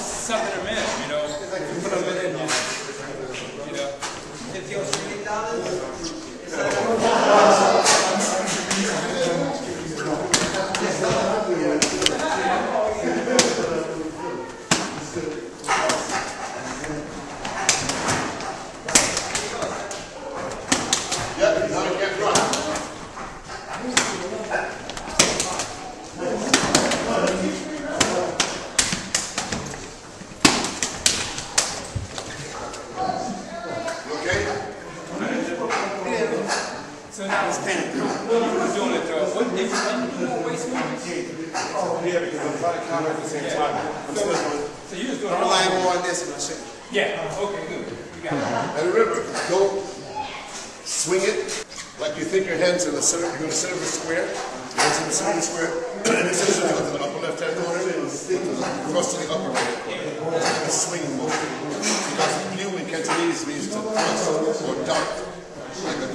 sucking them in, you know. Put them in, you know. Yeah, now you can't run. You okay? So now it's were doing it, uh, what, if you more waist movements? Yeah, because I'm trying to count at the same time. I'm still. So you just doing I'm relying more on this and I'll. Yeah, okay, good. You got it. And remember, don't swing it like you think your hands are in the center. You're going to center the square. Hands in the center square. And going to the upper left hand corner. Cross to the upper right corner. It's like a swing motion. Because Biu in Cantonese means to thrust or dart.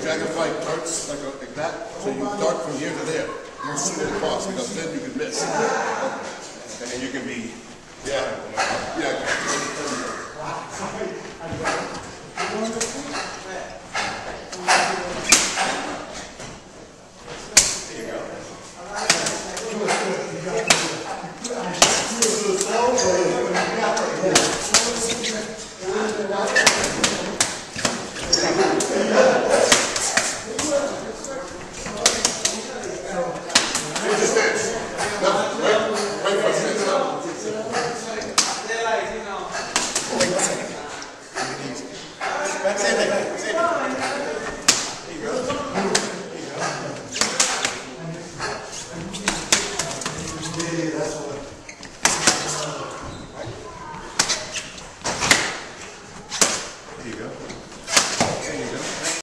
Dragonfly darts like, a, like that. So you dart from here to there. You swing it across because then you can miss. And then you can be, yeah, yeah. There you What's Same thing,